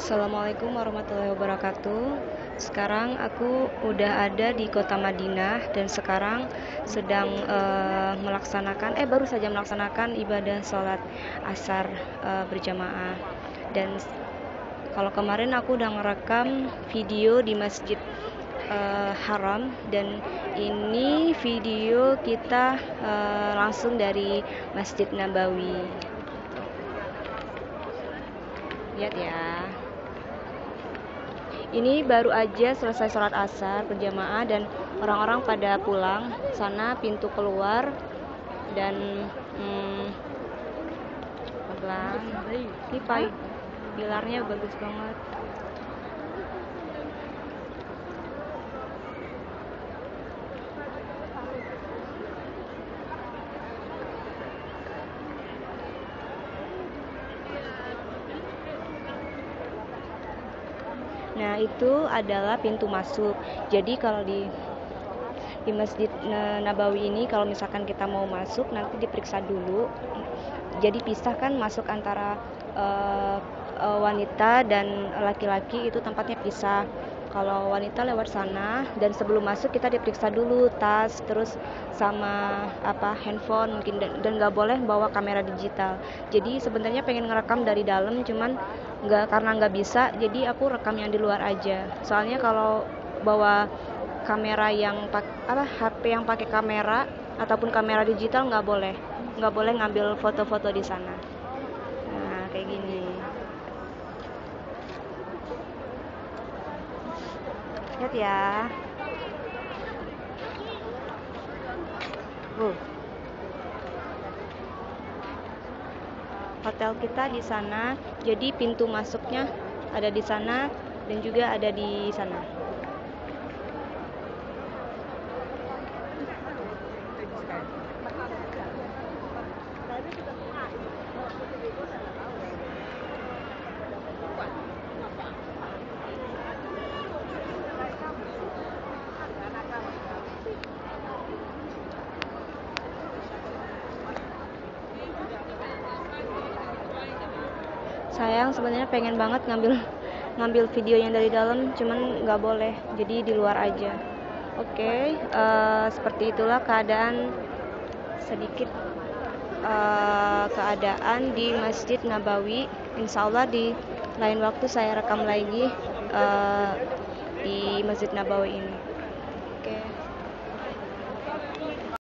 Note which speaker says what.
Speaker 1: Assalamualaikum warahmatullahi wabarakatuh. Sekarang aku udah ada di kota Madinah dan sekarang sedang uh, melaksanakan, eh baru saja melaksanakan ibadah sholat asar uh, berjamaah. Dan kalau kemarin aku udah ngerekam video di masjid uh, Haram dan ini video kita uh, langsung dari Masjid Nabawi lihat ya ini baru aja selesai sholat asar berjamaah dan orang-orang pada pulang sana pintu keluar dan hmm, pelan ini pilarnya bagus banget Nah, itu adalah pintu masuk. Jadi kalau di di Masjid Nabawi ini kalau misalkan kita mau masuk nanti diperiksa dulu. Jadi pisahkan masuk antara uh, uh, wanita dan laki-laki itu tempatnya pisah kalau wanita lewat sana dan sebelum masuk kita diperiksa dulu tas terus sama apa handphone mungkin dan nggak boleh bawa kamera digital. Jadi sebenarnya pengen ngerekam dari dalam cuman nggak karena nggak bisa jadi aku rekam yang di luar aja. Soalnya kalau bawa kamera yang apa HP yang pakai kamera ataupun kamera digital nggak boleh. Nggak boleh ngambil foto-foto di sana lihat ya. Uh. hotel kita di sana. Jadi pintu masuknya ada di sana dan juga ada di sana sayang sebenarnya pengen banget ngambil ngambil video yang dari dalam cuman nggak boleh. Jadi di luar aja. Oke okay, uh, eh, seperti itulah keadaan sedikit uh, keadaan di Masjid Nabawi. Insya Allah di lain waktu saya rekam lagi uh, di Masjid Nabawi ini